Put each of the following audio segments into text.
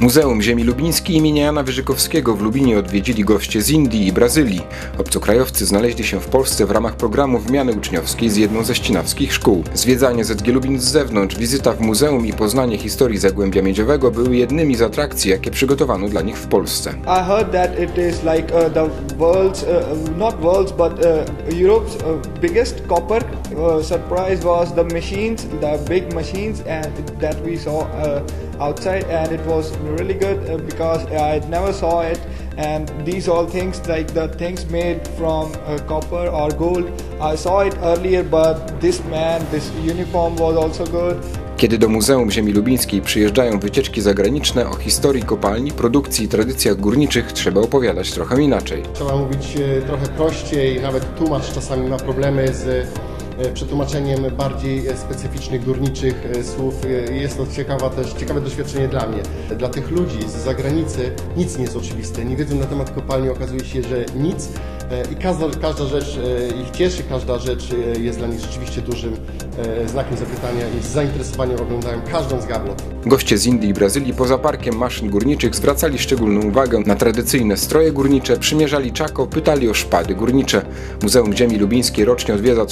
Muzeum Ziemi Lubińskiej imienia Jana Wyżykowskiego w Lubinie odwiedzili goście z Indii i Brazylii. Obcokrajowcy znaleźli się w Polsce w ramach programu wymiany uczniowskiej z jedną ze ścinawskich szkół. Zwiedzanie ZG Lubin z zewnątrz, wizyta w muzeum i poznanie historii Zagłębia Miedziowego były jednymi z atrakcji, jakie przygotowano dla nich w Polsce. I heard that it is like uh, the world's, uh, not world's, but uh, Europe's uh, biggest copper uh, surprise was the machines, the big machines, and that we saw uh, outside, and it was really good uh, because I never saw it. And these all things, like the things made from uh, copper or gold, I saw it earlier, but this man, this uniform was also good. Kiedy do Muzeum Ziemi Lubińskiej przyjeżdżają wycieczki zagraniczne, o historii kopalni, produkcji i tradycjach górniczych trzeba opowiadać trochę inaczej. Trzeba mówić e, trochę prościej, nawet tłumacz czasami ma problemy z przetłumaczeniem bardziej e, specyficznych górniczych e, słów. E, Jest to ciekawa też, ciekawe doświadczenie dla mnie. Dla tych ludzi z zagranicy nic nie jest oczywiste. Nie wiedzą na temat kopalni, okazuje się, że nic e, i każda, każda rzecz e, ich cieszy, każda rzecz e, jest dla nich rzeczywiście dużym e, znakiem zapytania i z zainteresowaniem oglądają każdą z gablot. Goście z Indii i Brazylii poza parkiem maszyn górniczych zwracali szczególną uwagę na tradycyjne stroje górnicze, przymierzali czako, pytali o szpady górnicze. Muzeum Ziemi Lubińskiej rocznie odwiedza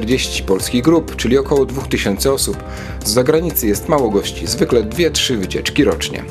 30-40 polskich grup, czyli około 2000 osób. Z zagranicy jest mało gości, zwykle 2-3 wycieczki rocznie.